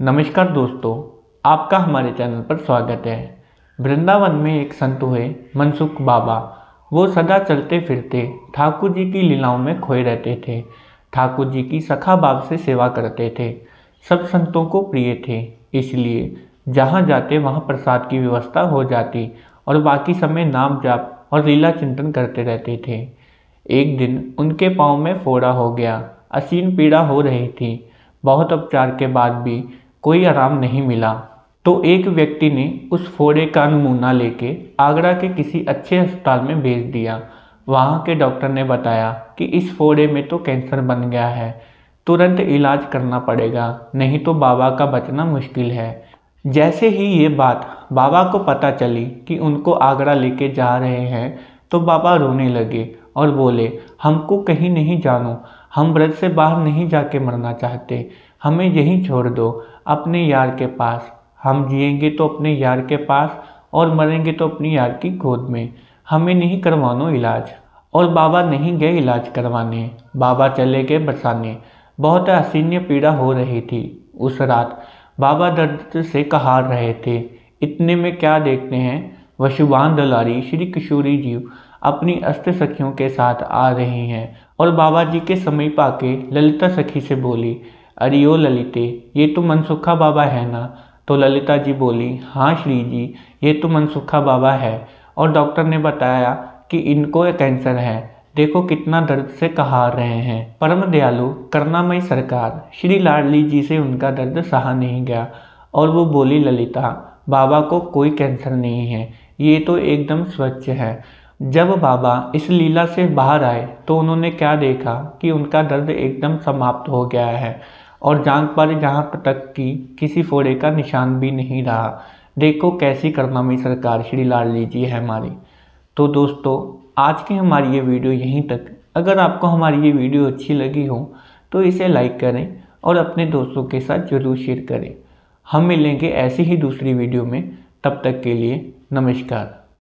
नमस्कार दोस्तों, आपका हमारे चैनल पर स्वागत है। वृंदावन में एक संत हुए, मनसुख बाबा। वो सदा चलते फिरते ठाकुर जी की लीलाओं में खोए रहते थे। ठाकुर जी की सखा भाव से सेवा करते थे। सब संतों को प्रिय थे। इसलिए जहाँ जाते, वहाँ प्रसाद की व्यवस्था हो जाती और बाकी समय नाम जाप और लीला चिंतन करते रहते थे। एक दिन उनके पाँव में फोड़ा हो गया। असीम पीड़ा हो रही थी। बहुत उपचार के बाद भी कोई आराम नहीं मिला तो एक व्यक्ति ने उस फोड़े का नमूना लेके आगरा के किसी अच्छे अस्पताल में भेज दिया। वहाँ के डॉक्टर ने बताया कि इस फोड़े में तो कैंसर बन गया है, तुरंत इलाज करना पड़ेगा, नहीं तो बाबा का बचना मुश्किल है। जैसे ही ये बात बाबा को पता चली कि उनको आगरा लेके जा रहे हैं तो बाबा रोने लगे और बोले, हमको कहीं नहीं जानो हम ब्रज से बाहर नहीं जाके मरना चाहते, हमें यहीं छोड़ दो, अपने यार के पास। हम जिएँगे तो अपने यार के पास और मरेंगे तो अपनी यार की गोद में। हमें नहीं करवानो इलाज। और बाबा नहीं गए इलाज करवाने। बाबा चले गए बरसाने। बहुत असीन्य पीड़ा हो रही थी उस रात। बाबा दर्द से कहार रहे थे। इतने में क्या देखते हैं? वशुभान दलारी, श्री किशोरी जी अपनी अस्त सखियों के साथ आ रही हैं। और बाबा जी के समीप आके ललिता सखी से बोली, अरे ओ ललिते, ये तो मनसुखा बाबा है ना? तो ललिता जी बोली हाँ श्री जी, ये तो मनसुखा बाबा है। और डॉक्टर ने बताया कि इनको कैंसर है। देखो कितना दर्द से कहा रहे हैं। परम दयालु, करुणामयी सरकार, श्री लाडली जी से उनका दर्द सहा नहीं गया। और वो बोली, ललिता, बाबा को कोई कैंसर नहीं है, ये तो एकदम स्वच्छ है। जब बाबा इस लीला से बाहर आए तो उन्होंने क्या देखा कि उनका दर्द एकदम समाप्त हो गया है और जांग पर जहाँ तक कि किसी फोड़े का निशान भी नहीं रहा। देखो कैसी करनामी सरकार, श्री लाडली जी है हमारी। तो दोस्तों, आज की हमारी ये वीडियो यहीं तक। अगर आपको हमारी ये वीडियो अच्छी लगी हो तो इसे लाइक करें और अपने दोस्तों के साथ ज़रूर शेयर करें। हम मिलेंगे ऐसी ही दूसरी वीडियो में। तब तक के लिए नमस्कार।